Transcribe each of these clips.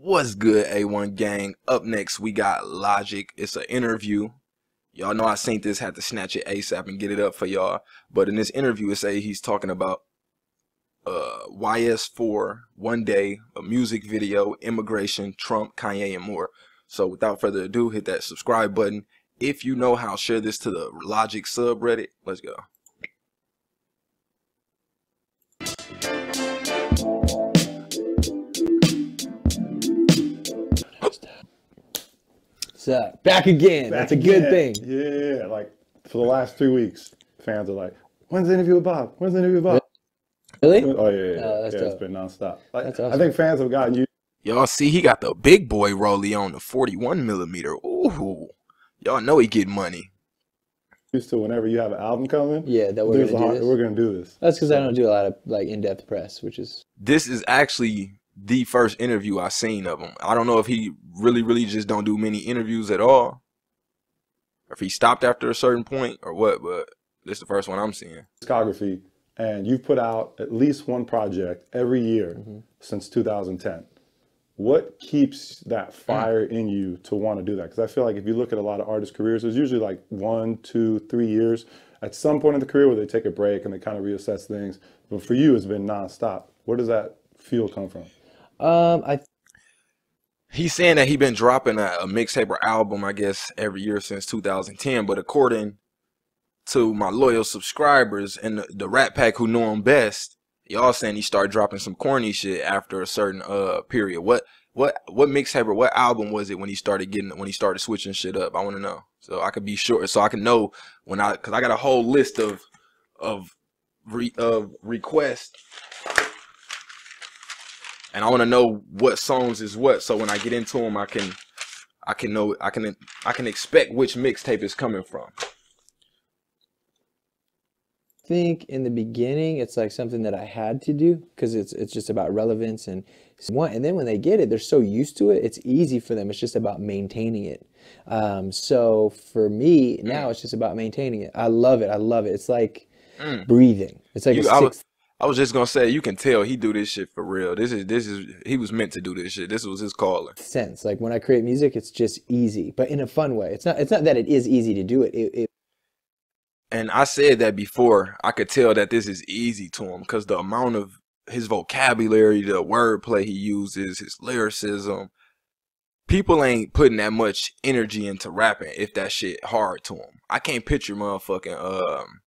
What's good, A1 gang? Up next, we got Logic. It's an interview. Y'all know I seen this, had to snatch it ASAP and get it up for y'all. But in this interview, it say he's talking about uh, YS4, One Day, a music video, immigration, Trump, Kanye, and more. So without further ado, hit that subscribe button. If you know how, share this to the Logic subreddit. Let's go. So back again. Back That's a good thing. Yeah, like for the last three weeks, fans are like, "When's the interview with Bob? When's the interview with Bob?" Really? Oh yeah, yeah, oh, yeah. Oh, that's yeah it's dope. been nonstop. Like, That's I think fans have gotten used Y'all see he got the big boy rollie on the 41 millimeter. Ooh. Y'all know he get money. Used to whenever you have an album coming. Yeah, that we're gonna do hard- this. we're gonna do this. That's because I don't do a lot of like in-depth press, which is This is actually the first interview I seen of him. I don't know if he really, really just don't do many interviews at all. Or if he stopped after a certain point or what, but this is the first one I'm seeing. discography, and you've put out at least one project every year Mm-hmm. since 2010. What keeps that fire in you to want to do that? Because I feel like if you look at a lot of artists' careers, there's usually like one, two, three years at some point in the career where they take a break and they kind of reassess things. But for you, it's been nonstop. Where does that feel come from? Um I He's saying that he been dropping a, a mixtape or album, I guess, every year since 2010. But according to my loyal subscribers and the, the RattPack who know him best, y'all saying he started dropping some corny shit after a certain uh period. What what what mixtape or what album was it when he started getting when he started switching shit up? I want to know so I could be sure, so I can know when I because I got a whole list of of re, of requests and I want to know what songs is what. So when I get into them, I can, I can know, I can, I can expect which mixtape is coming from. think in the beginning it's like something that I had to do because it's it's just about relevance and one and then when they get it they're so used to it it's easy for them it's just about maintaining it um, so for me now it's just about maintaining it I love it I love it it's like Mm. breathing it's like You- a sixth I was just gonna say, you can tell he do this shit for real. This is, this is, he was meant to do this shit. This was his calling. sense like when I create music it's just easy but in a fun way it's not it's not that it is easy to do it, it, it And I said that before. I could tell that this is easy to him because the amount of his vocabulary, the wordplay he uses, his lyricism. People ain't putting that much energy into rapping if that shit hard to him. I can't picture motherfucking um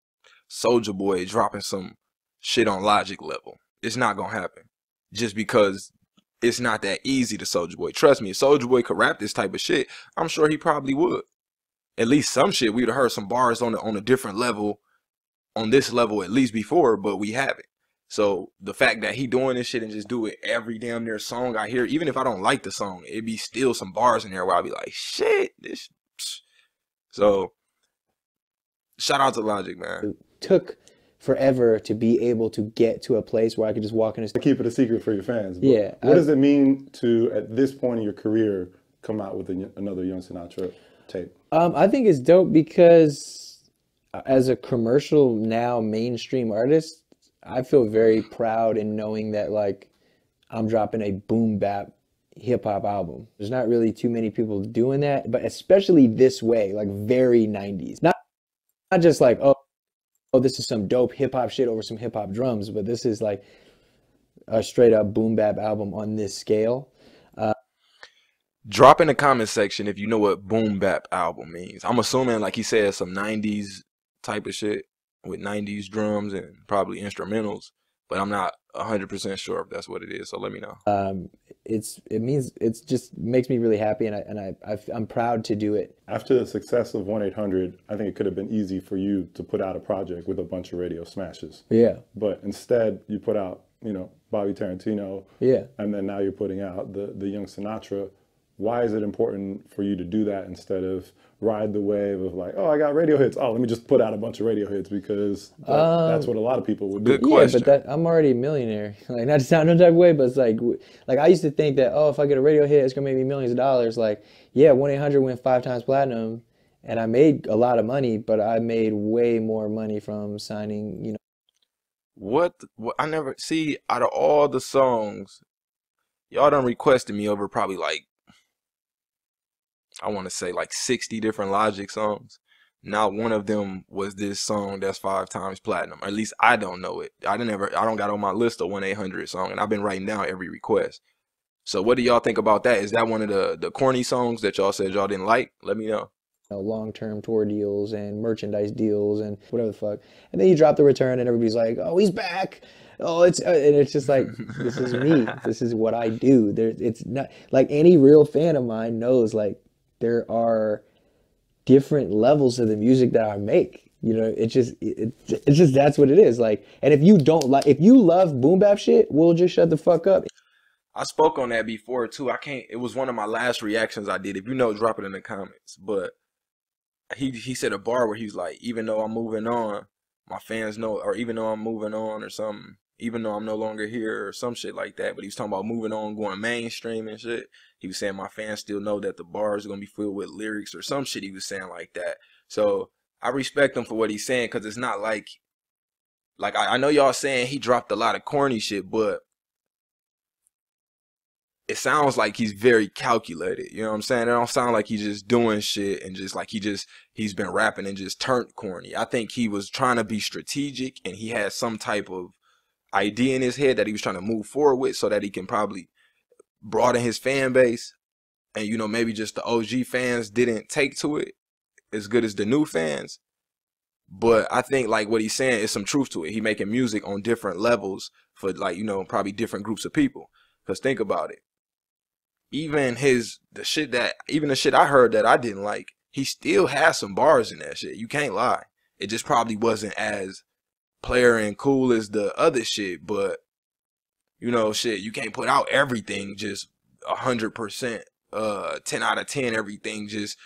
Soulja Boy dropping some shit on Logic level. It's not gonna happen just because it's not that easy to Soulja Boy. Trust me, if Soulja Boy could rap this type of shit, I'm sure he probably would at least some shit we'd have heard some bars on a, on a different level on this level at least before but we haven't so the fact that he doing this shit and just do it every damn near song i hear even if i don't like the song it'd be still some bars in there where I'd be like shit this psh. so shout out to logic man took forever to be able to get to a place where I could just walk in a To keep it a secret for your fans. but Yeah, What I- does it mean to, at this point in your career, come out with a, another Young Sinatra tape? Um, I think it's dope because uh, as a commercial now mainstream artist, I feel very proud in knowing that like I'm dropping a boom bap hip hop album. There's not really too many people doing that, but especially this way, like very 90s. Not not just like oh oh this is some dope hip hop shit over some hip hop drums, but this is like a straight up boom bap album on this scale. drop in the comment section if you know what boom bap album means i'm assuming like he said some 90s type of shit with 90s drums and probably instrumentals but i'm not 100% sure if that's what it is so let me know Um, it's it means it's just makes me really happy, and I and I I f- I'm proud to do it. After the success of 1 800, I think it could have been easy for you to put out a project with a bunch of radio smashes. Yeah, But instead, you put out, you know, Bobby Tarantino, yeah. and then now you're putting out the, the Young Sinatra. Why is it important for you to do that instead of ride the wave of like, oh, I got radio hits. Oh, let me just put out a bunch of radio hits because that, that's what a lot of people would do. Good Yeah, but that I'm already a millionaire. Like not to sound no type of way, but it's like like I used to think that oh, if I get a radio hit, it's gonna make me millions of dollars. Like yeah, one eight hundred went five times platinum, and I made a lot of money, but I made way more money from signing. You know, What, what I never see out of all the songs y'all done requested me over probably like I want to say like 60 different Logic songs. Not one of them was this song that's five times platinum. Or at least I don't know it. I didn't ever I don't got on my list a one eight hundred song and I've been writing down every request. So what do y'all think about that? Is that one of the the corny songs that y'all said y'all didn't like? Let me know. you know, long-term tour deals and merchandise deals and whatever the fuck. And then you drop the return, and everybody's like, "Oh, he's back." Oh, it's uh, and it's just like this is me. This is what I do. There, it's not like any real fan of mine knows. Like there are different levels of the music that I make. You know, it just it, it's just that's what it is. Like, and if you don't like, if you love boom bap shit, we'll just shut the fuck up. I spoke on that before too. I can't. It was one of my last reactions I did. If you know, drop it in the comments. But he he said a bar where he's like, even though I'm moving on, my fans know, or even though I'm moving on or something, even though I'm no longer here or some shit like that. But he was talking about moving on, going mainstream and shit. He was saying my fans still know that the bar is gonna be filled with lyrics or some shit. He was saying like that. So I respect him for what he's saying because it's not like, like I, I know y'all saying he dropped a lot of corny shit, but it sounds like he's very calculated. You know what I'm saying? It don't sound like he's just doing shit and just like he just he's been rapping and just turned corny. I think he was trying to be strategic and he had some type of idea in his head that he was trying to move forward with so that he can probably broaden his fan base. And you know, maybe just the OG fans didn't take to it as good as the new fans. But I think like what he's saying is some truth to it. He making music on different levels for like, you know, probably different groups of people. Cause think about it even his the shit that even the shit I heard that I didn't like, he still has some bars in that shit. You can't lie. It just probably wasn't as player and cool as the other shit, but you know, shit, you can't put out everything just a hundred percent, uh, ten out of ten, everything just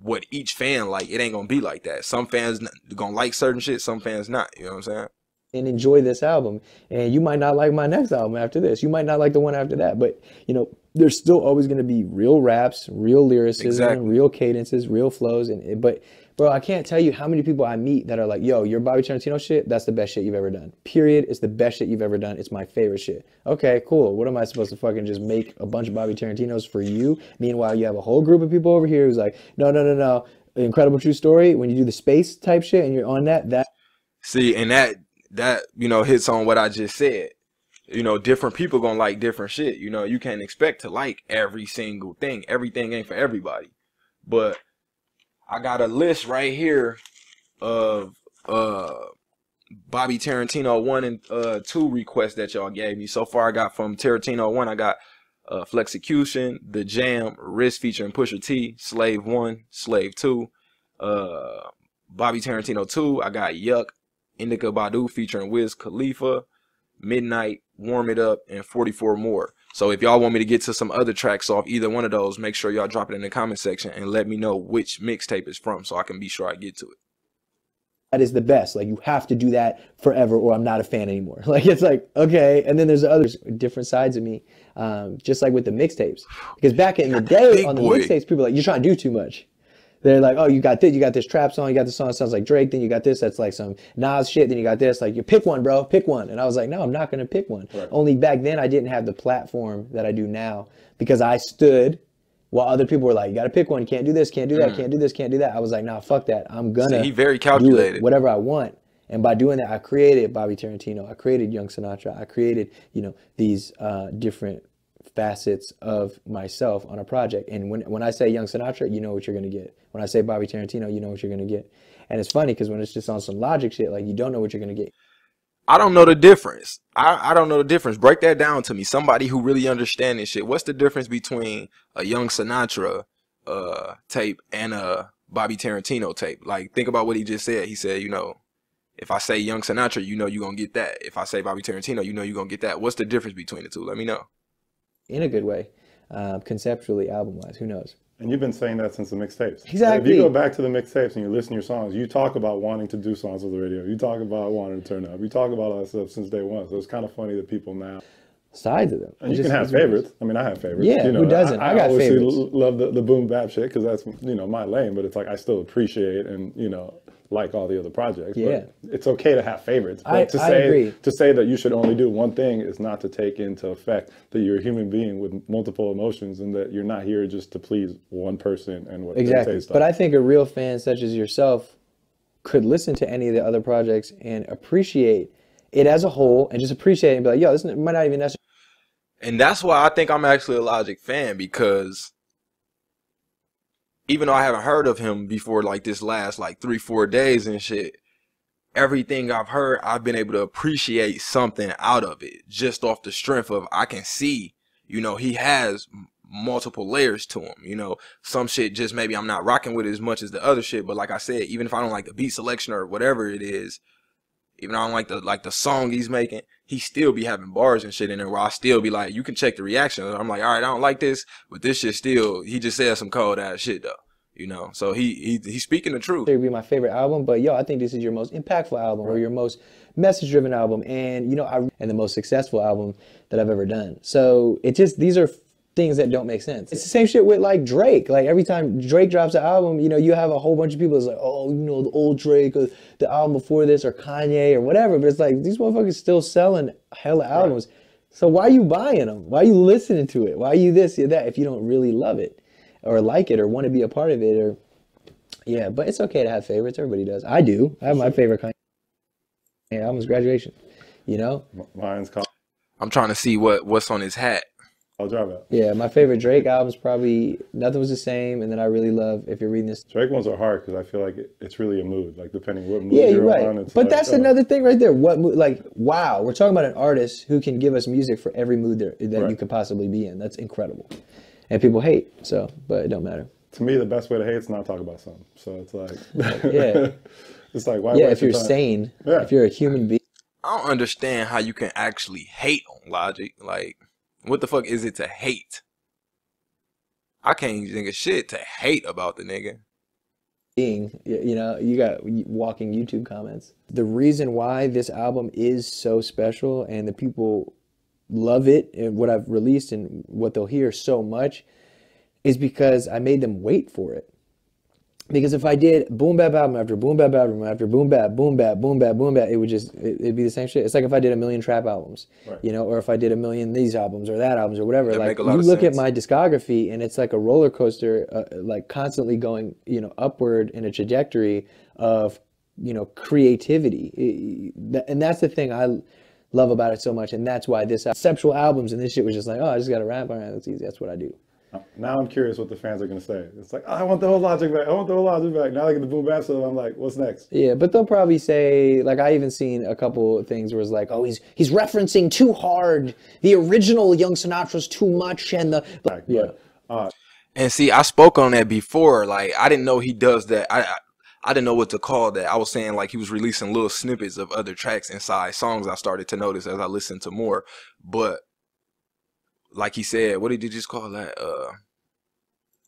what each fan like. It ain't gonna be like that. Some fans gonna like certain shit, some fans not. You know what I'm saying? and enjoy this album. And you might not like my next album after this. You might not like the one after that. But you know, there's still always going to be real raps, real lyricism, Exactly. real cadences, real flows. And but bro, I can't tell you how many people I meet that are like, "Yo, your Bobby Tarantino shit, that's the best shit you've ever done. Period. It's the best shit you've ever done. It's my favorite shit." Okay, cool. What am I supposed to fucking just make a bunch of Bobby Tarantinos for you? Meanwhile, you have a whole group of people over here who's like, "No, no, no, no." Incredible true story. When you do the space type shit and you're on that, that See, and that that you know hits on what I just said. You know, different people gonna like different shit. You know, you can't expect to like every single thing. Everything ain't for everybody. But I got a list right here of uh Bobby Tarantino one and uh two requests that y'all gave me. So far I got from Tarantino one, I got uh Flexecution, The Jam, Risk featuring Pusha T, Slave One, Slave Two, uh Bobby Tarantino two, I got Yuck, Indica Badu featuring Wiz Khalifa, Midnight, Warm It Up, and 44 more. So if y'all want me to get to some other tracks off either one of those, make sure y'all drop it in the comment section and let me know which mixtape it's from so I can be sure I get to it. that is the best. Like you have to do that forever, or I'm not a fan anymore. Like it's like okay, and then there's others, different sides of me. Um, just like with the mixtapes, because back in the day Big on the mixtapes, people are like you're trying to do too much. They're like, oh, you got this, you got this trap song, you got this song that sounds like Drake, then you got this that's like some Nas shit, then you got this, like you pick one, bro, pick one. And I was like, no, I'm not gonna pick one. Only back then I didn't have the platform that I do now because I stood while other people were like, you gotta pick one, can't do this, can't do that, can't do this, can't do that. I was like, nah, fuck that. I'm gonna Mm. He very it, calculated. whatever I want. And by doing that, I created Bobby Tarantino. I created Young Sinatra. I created, you know, these uh, different facets of myself on a project. And when when I say Young Sinatra, you know what you're gonna get. When I say Bobby Tarantino, you know what you're gonna get. And it's funny because when it's just on some logic shit, like you don't know what you're gonna get. I don't know the difference. I, I don't know the difference. Break that down to me. Somebody who really understands this shit. What's the difference between a Young Sinatra uh tape and a Bobby Tarantino tape? Like think about what he just said. He said, you know, if I say Young Sinatra, you know you're gonna get that. If I say Bobby Tarantino, you know you're gonna get that. What's the difference between the two? Let me know. In a good way, uh, conceptually, album wise. Who knows? And you've been saying that since the mixtapes. Exactly. If you go back to the mixtapes and you listen to your songs, you talk about wanting to do songs on the radio. You talk about wanting to turn up. You talk about all that stuff since day one. So it's kind of funny that people now sides of them. And It's you just- can have favorites. I mean, I have favorites. Yeah, you who doesn't? I got obviously favorites. love the, the boom bap shit because that's you know my lane. But it's like I still appreciate and you know like all the other projects. Yeah. but it's okay to have favorites. But I- to I say agree. to say that you should only do one thing is not to take into effect that you're a human being with multiple emotions and that you're not here just to please one person and what Exactly. taste. But I think a real fan such as yourself could listen to any of the other projects and appreciate it as a whole and just appreciate it and be like, yo, this might not even necessarily And that's why I think I'm actually a Logic fan because even though I haven't heard of him before like this last like three, four days and shit, everything I've heard, I've been able to appreciate something out of it just off the strength of I can see, you know, he has multiple layers to him. You know, some shit just maybe I'm not rocking with it as much as the other shit, but like I said, even if I don't like the beat selection or whatever it is, even though I don't like the like the song he's making, he still be having bars and shit in there where I still be like, you can check the reaction. I'm like, all right, I don't like this, but this shit still, he just said some cold ass shit though, you know. So he he he's speaking the truth. It'd be my favorite album, but yo, I think this is your most impactful album or your most message driven album and you know, I and the most successful album that I've ever done. So it just these are things that don't make sense. It's the same shit with like Drake. Like every time Drake drops an album, you know, you have a whole bunch of people that's like, oh, you know, the old Drake or the album before this or Kanye or whatever. But it's like these motherfuckers still selling hella albums. So why are you buying them? Why are you listening to it? Why are you this or that if you don't really love it or like it or want to be a part of it or yeah, but it's okay to have favorites. Everybody does. I do. I have my favorite Kanye album's graduation. You know? mine's called I'm trying to see what what's on his hat. Dropout. Yeah, my favorite Drake album's probably Nothing Was the Same, and then I really love If You're Reading This. Drake ones are hard because I feel like it, it's really a mood. Like depending what mood Yeah, you're you're on, right. it's But like, that's oh, another thing right there. What mo- like wow, we're talking about an artist who can give us music for every mood there, that you could possibly be in. That's incredible. And people hate, so but it don't matter. To me, the best way to hate is not talk about something. So it's like, Yeah. it's like why? Yeah, if you're time? sane, Yeah. if you're a human being. I don't understand how you can actually hate on Logic. Like, what the fuck is it to hate? I can't even think of shit to hate about the nigga. being you know you got walking youtube comments the reason why this album is so special and the people love it and what i've released and what they'll hear so much is because i made them wait for it because if i did boom bap album after boom bap album after boom bap boom bap boom bap boom bap it would just it, it'd be the same shit. It's like if i did a million trap albums Right. you know or if i did a million these albums or that albums or whatever. That like make a lot you look at my discography and it's like a roller coaster uh, like constantly going you know upward in a trajectory of you know creativity. And that's the thing i love about it so much. And that's why this conceptual albums and this shit was just like oh i just gotta rap. All right that's easy. That's what i do Now I'm curious what the fans are gonna say. It's like, I want the whole logic back. I want the whole logic back. Now I get the boom bap stuff. I'm like, what's next? yeah but they'll probably say like i even seen a couple things where it's like oh he's he's referencing too hard the original young sinatra's too much and the Like, yeah but, uh, And see, I spoke on that before. Like, I didn't know he does that. I, I I didn't know what to call that. I was saying like he was releasing little snippets of other tracks inside songs. I started to notice as I listened to more. But like he said, what did you just call that? Uh,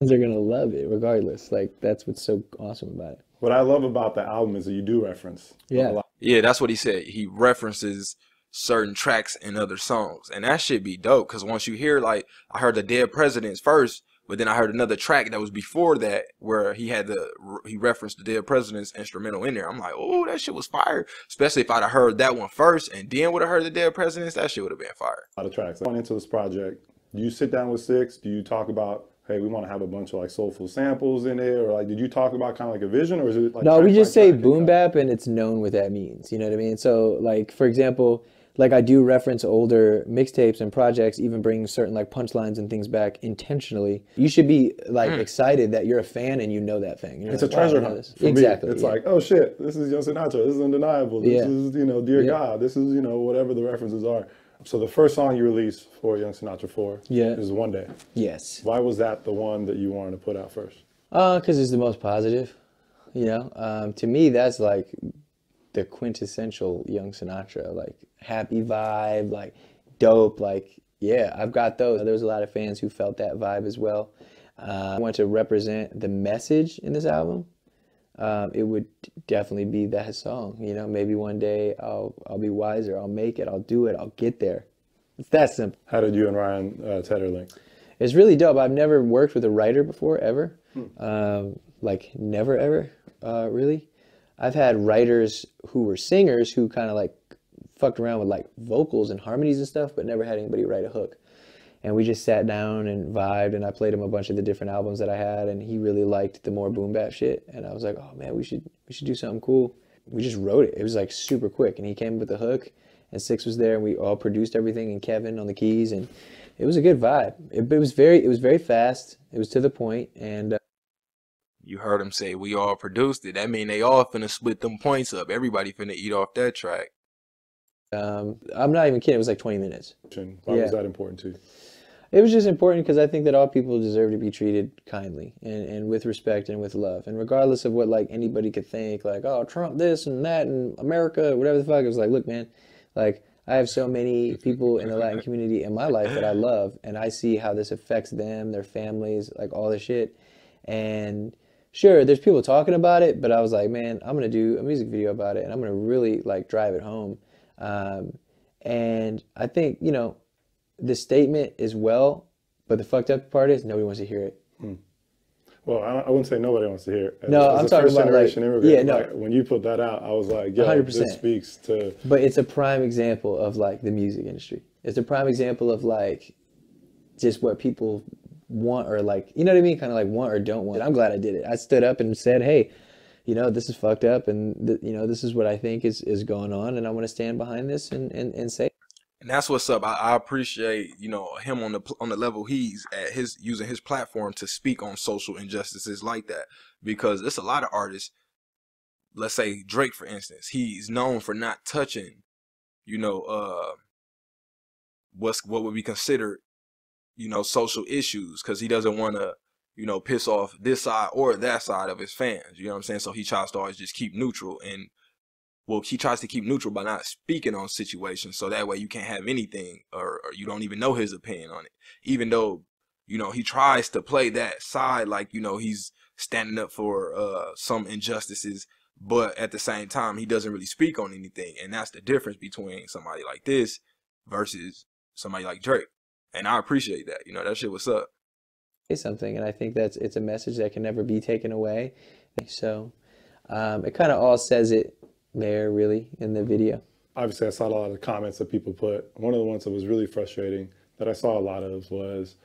they're gonna love it regardless like that's what's so awesome about it what I love about the album is that you do reference Yeah. a lot. yeah, that's what he said. He references certain tracks in other songs, and that should be dope. Cause once you hear like I heard the Dead Presidents first, but then I heard another track that was before that where he had the he referenced the Dead Presidents instrumental in there. I'm like, oh, that shit was fire. Especially if I'd have heard that one first and then would have heard the Dead Presidents, that shit would have been fire. a lot of tracks. Going into this project, do you sit down with 6ix? Do you talk about, hey, we want to have a bunch of like soulful samples in there, or like, did you talk about kind of like a vision, or is it like? No, we by just say boom bap, and it's known what that means. You know what I mean? So, like, for example, like I do reference older mixtapes and projects, even bring certain like punchlines and things back intentionally. You should be like excited that you're a fan and you know that thing. You're. It's a like, wow, I treasure know hunt exactly. me. It's yeah. like, oh shit, this is Young Sinatra. This is undeniable. This Yeah. is you know, Dear Yeah. God. This is you know, whatever the references are. So the first song you released for Young Sinatra 4 Yeah. is One Day. yes. Why was that the one that you wanted to put out first? Uh, because it's the most positive. You know, um, to me, that's like the quintessential young Sinatra, like happy vibe, like dope, like yeah, I've got those. There was a lot of fans who felt that vibe as well. Uh, I want to represent the message in this album. Um, it would definitely be that song. You know, maybe one day I'll I'll be wiser. I'll make it. I'll do it. I'll get there. It's that simple. How did you and Ryan uh, Tedder link? It's really dope. I've never worked with a writer before, ever. Um, like never ever, uh, really. I've had writers who were singers who kind of like fucked around with like vocals and harmonies and stuff, but never had anybody write a hook. And we just sat down and vibed, and I played him a bunch of the different albums that I had, and he really liked the more boom bap shit. And I was like, oh man, we should we should do something cool. We just wrote it. It was like super quick, and he came with the hook, and 6ix was there, and we all produced everything, and Kevin on the keys, and it was a good vibe. It, it was very it was very fast. It was to the point, and uh, You heard him say we all produced it. That mean they all finna split them points up. Everybody finna eat off that track. um, I'm not even kidding. It was like 20 minutes. Why Yeah. was that important to you? It was just important because I think that all people deserve to be treated kindly and, and with respect and with love. And regardless of what like anybody could think, like, oh, Trump this and that and America, whatever the fuck, it was like, look, man, like I have so many people in the Latin community in my life that I love and I see how this affects them, their families, like all this shit. And sure, there's people talking about it, but I was like, man, I'm gonna do a music video about it and I'm gonna really like drive it home. Um, and I think, you know, the statement is well, but the fucked up part is nobody wants to hear it. Well, I, I wouldn't say nobody wants to hear it. As, No, as I'm talking first about, like- immigrant, yeah, no. like, when you put that out, I was like, yeah, 100%. this speaks to But it's a prime example of like the music industry. It's a prime example of like just what people want or like, you know what I mean? Kind of like want or don't want. I'm glad I did it. I stood up and said, hey, you know, this is fucked up and, th- you know, this is what I think is, is going on and I want to stand behind this and, and, and say And that's what's up. I, I appreciate you know him on the on the level he's at his using his platform to speak on social injustices like that because it's a lot of artists. Let's say Drake for instance, he's known for not touching, you know, uh, what's what would be considered, you know, social issues because he doesn't want to, you know, piss off this side or that side of his fans. You know what I'm saying? So he tries to always just keep neutral and well, he tries to keep neutral by not speaking on situations, so that way you can't have anything, or, or you don't even know his opinion on it. Even though, you know, he tries to play that side, like you know, he's standing up for uh, some injustices, but at the same time, he doesn't really speak on anything, and that's the difference between somebody like this versus somebody like Drake. And I appreciate that. You know, that shit was up. It's something. And I think that's, it's a message that can never be taken away. So um, it kind of all says it there really in the video. obviously I saw a lot of the comments that people put. One of the ones that was really frustrating that I saw a lot of was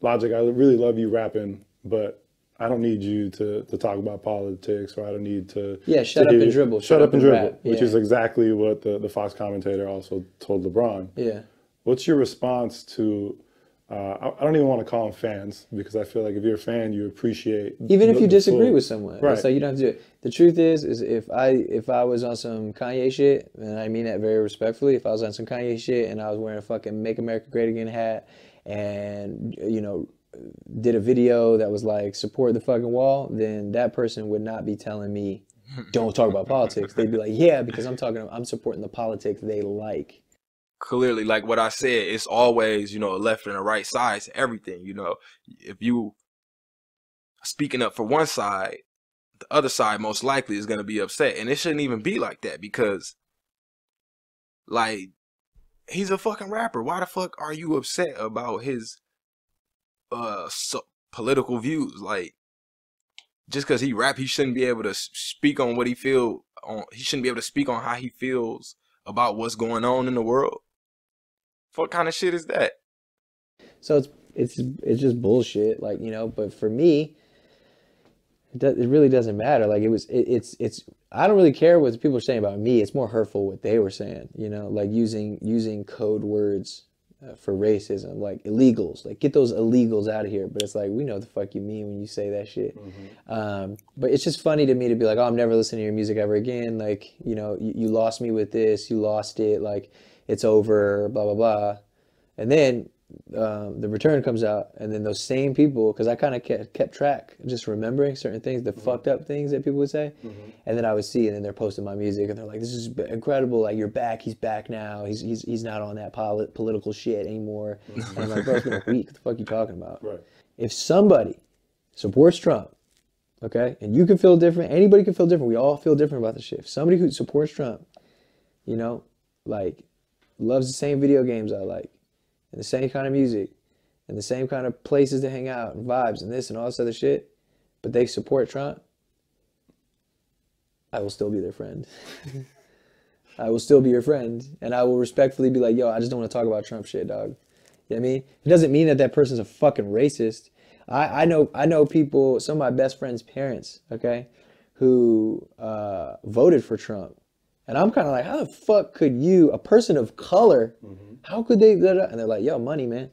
Logic, I really love you rapping, but I don't need you to, to talk about politics or I don't need to Yeah, shut to up hear and dribble, Shut, up and dribble, rap, which yeah. is exactly what the, the Fox commentator also told LeBron. Yeah. What's your response to uh, I, I don't even want to call them fans because I feel like if you're a fan, you appreciate even if you disagree full- with someone Right. so you don't have to do it. The truth is is if i if i was on some kanye shit and i mean that very respectfully if i was on some kanye shit and i was wearing a fucking make america great again hat and you know did a video that was like support the fucking wall then that person would not be telling me don't talk about politics. They'd be like yeah because i'm talking i'm supporting the politics they like clearly like what I said, it's always, you know, a left and a right side to everything. You know, if you speaking up for one side, the other side most likely is gonna be upset. And it shouldn't even be like that because like he's a fucking rapper. Why the fuck are you upset about his uh so political views? Like just because he rap, he shouldn't be able to speak on what he feel on. He shouldn't be able to speak on how he feels about what's going on in the world. What kind of shit is that? So it's it's it's just bullshit, like you know. But for me, it, do, it really doesn't matter. Like it was, it, it's it's. I don't really care what people are saying about me. It's more hurtful what they were saying. You know, like using using code words uh, for racism, like illegals. Like get those illegals out of here. But it's like we know the fuck you mean when you say that shit. Um, but it's just funny to me to be like, oh, I'm never listening to your music ever again. Like you know, you, you lost me with this. You lost it. Like it's over. Blah blah blah. And then um, the return comes out, and then those same people, because I kind of kept, kept track, just remembering certain things, the fucked up things that people would say, and then I would see, and then they're posting my music, and they're like, "This is incredible! Like you're back. He's back now. He's he's he's not on that polit- political shit anymore." And I'm like, "Bro, it's been a week. What the fuck you talking about?" Right. If somebody supports Trump, okay, and you can feel different, anybody can feel different. We all feel different about this shit. If somebody who supports Trump, you know, like loves the same video games I like, and the same kind of music and the same kind of places to hang out and vibes and this and all this other shit, but they support Trump, I will still be their friend. I will still be your friend, and I will respectfully be like, "Yo, I just don't want to talk about Trump shit, dog." You know what I mean? It doesn't mean that that person's a fucking racist. I, I know I know people, some of my best friends' parents, okay, who uh, voted for Trump, and I'm kind of like, how the fuck could you, a person of color, mm-hmm. how could they? da, da?" And they're like, "Yo, money, man,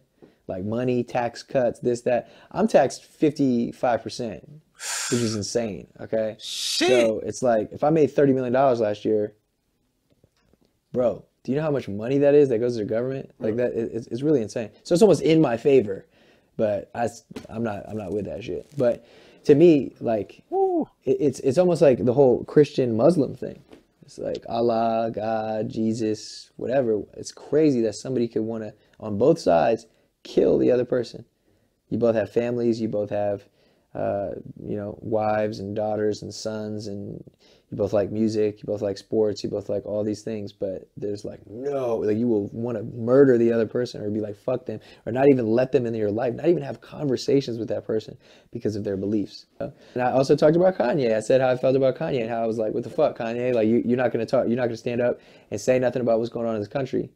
like money, tax cuts, this, that." I'm taxed 55 percent, which is insane. Okay, Shit. so it's like if I made thirty million dollars last year, bro, do you know how much money that is that goes to the government? Like that, it- it's, it's really insane. So it's almost in my favor, but I, am not, I'm not with that shit. But to me, like, it, it's it's almost like the whole Christian Muslim thing. It's like Allah, God, Jesus, whatever. It's crazy that somebody could want to, on both sides, kill the other person. You both have families. You both have, uh, you know, wives and daughters and sons, and you both like music. You both like sports. You both like all these things. But there's like no, like you will want to murder the other person, or be like fuck them, or not even let them into your life. Not even have conversations with that person because of their beliefs. And I also talked about Kanye. I said how I felt about Kanye and how I was like, what the fuck, Kanye? Like you, you're not gonna talk. You're not gonna stand up and say nothing about what's going on in this country.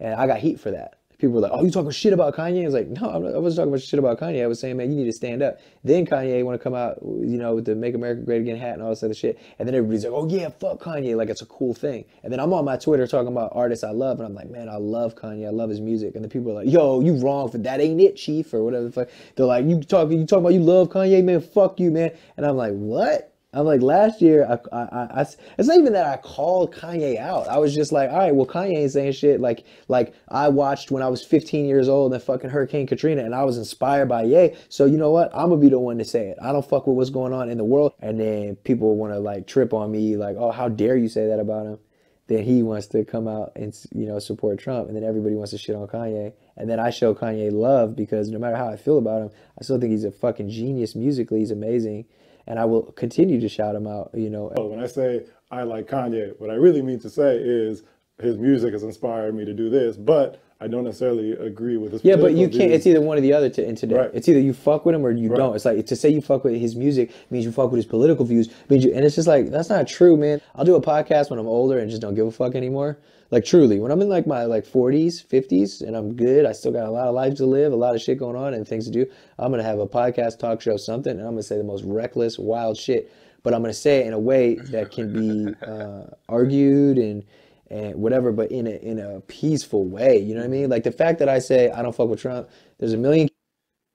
And I got heat for that. People were like, "Oh, you talking shit about Kanye?" I was like, "No, I wasn't talking about shit about Kanye. I was saying, man, you need to stand up." Then Kanye want to come out, you know, with the "Make America Great Again" hat and all this other shit, and then everybody's like, "Oh yeah, fuck Kanye," like it's a cool thing. And then I'm on my Twitter talking about artists I love, and I'm like, "Man, I love Kanye. I love his music." And the people are like, "Yo, you wrong for that. Ain't it, Chief?" Or whatever the fuck. They're like, "You talking? You talking about you love Kanye, man? Fuck you, man." And I'm like, "What?" I'm like last year, I, I, I, it's not even that I called Kanye out. I was just like, all right, well, Kanye ain't saying shit. Like, like I watched when I was 15 years old and fucking Hurricane Katrina, and I was inspired by Ye. So you know what? I'm gonna be the one to say it. I don't fuck with what's going on in the world, and then people want to like trip on me, like, oh, how dare you say that about him? Then he wants to come out and you know support Trump, and then everybody wants to shit on Kanye, and then I show Kanye love because no matter how I feel about him, I still think he's a fucking genius musically. He's amazing and I will continue to shout him out. You know, when I say I like Kanye, what I really mean to say is his music has inspired me to do this, but I don't necessarily agree with his. yeah, but you can't. It's either one or the other. To, in today, Right. it's either you fuck with him or you Right. don't. It's like to say you fuck with his music means you fuck with his political views. Means you, and it's just like that's not true, man. I'll do a podcast when I'm older and just don't give a fuck anymore. Like truly, when I'm in like my like 40s, 50s, and I'm good, I still got a lot of life to live, a lot of shit going on, and things to do. I'm gonna have a podcast, talk show, something, and I'm gonna say the most reckless, wild shit. But I'm gonna say it in a way that can be uh, argued and and whatever, but in a in a peaceful way. You know what I mean? Like the fact that I say I don't fuck with Trump. There's a million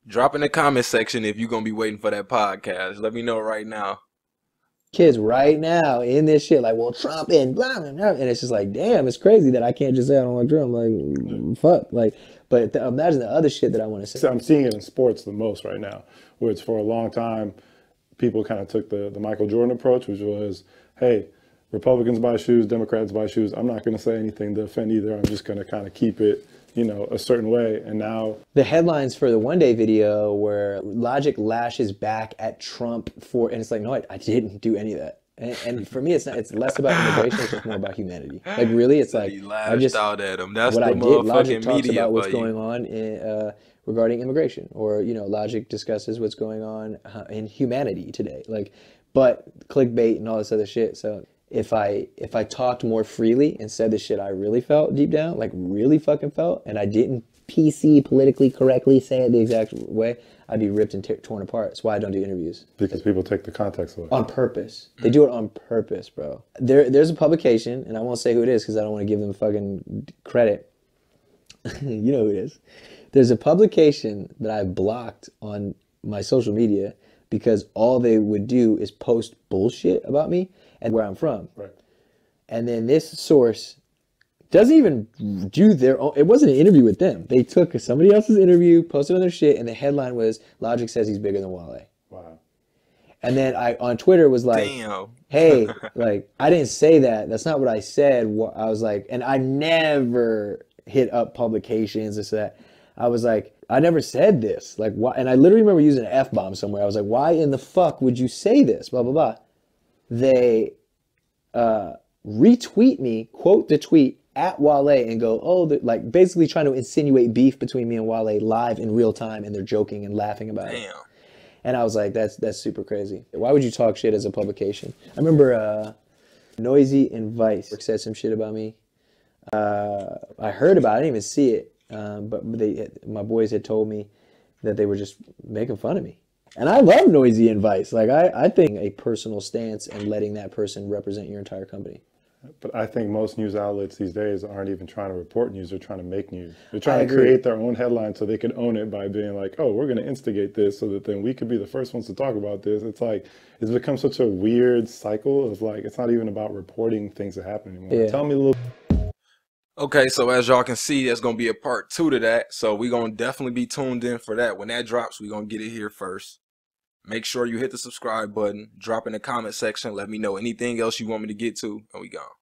Drop in the comment section if you're gonna be waiting for that podcast. Let me know right now. Kids right now in this shit, like, well, Trump and blah blah blah, and it's just like, damn, it's crazy that I can't just say I don't like Trump. Like, fuck, like, but th- imagine the other shit that I want to say. So I'm seeing it in sports the most right now, where it's for a long time, people kind of took the, the Michael Jordan approach, which was, hey, Republicans buy shoes, Democrats buy shoes. I'm not going to say anything to offend either. I'm just going to kind of keep it, you know, a certain way. And now, The headlines for the one day video where Logic lashes back at Trump for, and it's like, no, I, I didn't do any of that. And, and for me, it's not. It's less about immigration. It's just more about humanity. Like really, it's like He I just out at him. That's what the I did. Logic motherfucking talks media about what's for you. going on in, uh, regarding immigration, or you know, Logic discusses what's going on uh, in humanity today. Like, but clickbait and all this other shit. So if I if I talked more freely and said the shit I really felt deep down, like really fucking felt, and I didn't PC politically correctly say it the exact way, I'd be ripped and t- torn apart. That's why I don't do interviews because people take the context away. on purpose. They mm. do it on purpose, bro. There, there's a publication, and I won't say who it is because I don't want to give them fucking credit. you know who it is. There's a publication that I blocked on my social media because all they would do is post bullshit about me and where I'm from. Right. And then this source doesn't even do their own. It wasn't an interview with them. They took somebody else's interview, posted on their shit, and the headline was "Logic says he's bigger than Wale." Wow. And then I on Twitter was like, Damn. hey, like I didn't say that. That's not what I said. What I was like, and I never hit up publications this that. I was like, I never said this. Like why? And I literally remember using an f bomb somewhere. I was like, why in the fuck would you say this? Blah blah blah. They uh, retweet me, quote the tweet at Wale and go, oh, they're- like basically trying to insinuate beef between me and Wale live in real time, and they're joking and laughing about it. And I was like, that's that's super crazy. Why would you talk shit as a publication? I remember uh, Noisy and Vice said some shit about me. Uh, I heard about it, I didn't even see it, um, but they my boys had told me that they were just making fun of me. And I love Noisy and Vice. Like I, I think a personal stance and letting that person represent your entire company. But I think most news outlets these days aren't even trying to report news; they're trying to make news. They're trying I to agree. create their own headline so they can own it by being like, "Oh, we're going to instigate this, so that then we could be the first ones to talk about this." It's like it's become such a weird cycle of like it's not even about reporting things that happen anymore. Yeah. Tell me a little. Okay, so as y'all can see, there's gonna be a part two to that. So we're gonna definitely be tuned in for that. When that drops, we're gonna get it here first. Make sure you hit the subscribe button, drop in the comment section, let me know anything else you want me to get to, and we gone.